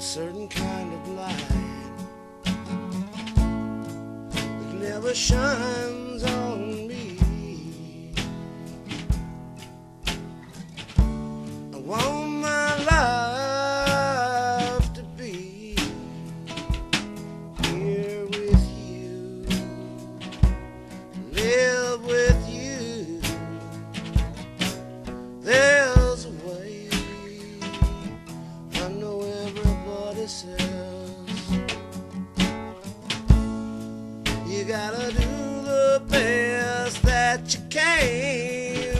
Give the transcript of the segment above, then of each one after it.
a certain kind of light that never shines on me. I want my life to be here with you, live with. Gotta do the best that you can.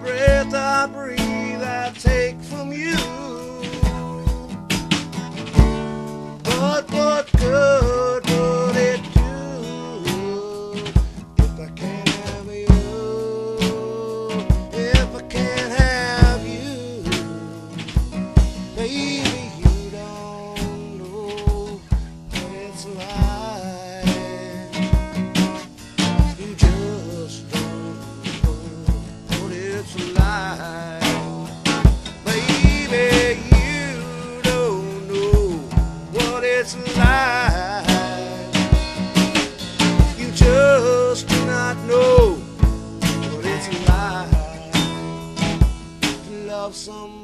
Breath I breathe, I take from you. But what good You just do not know what it's like to love somebody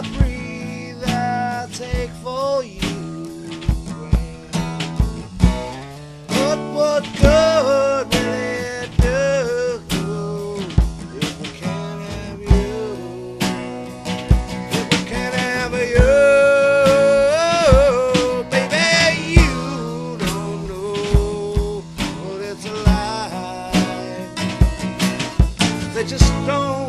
I breathe, I take for you. But what good will it do if I can't have you? If I can't have you, baby, you don't know what it's like. They just don't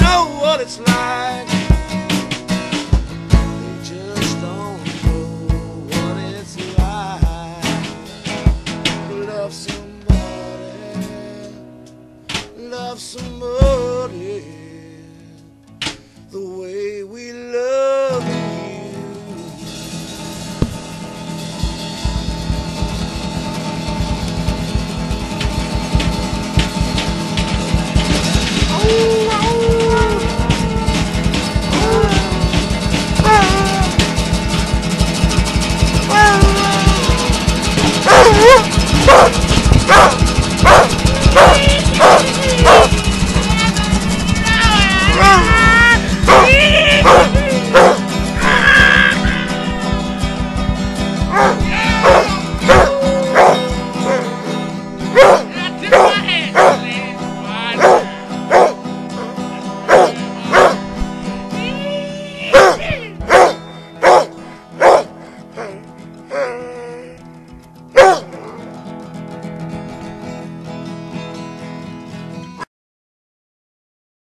know what it's like. They just don't know what it's like. Love somebody, love somebody the way we love.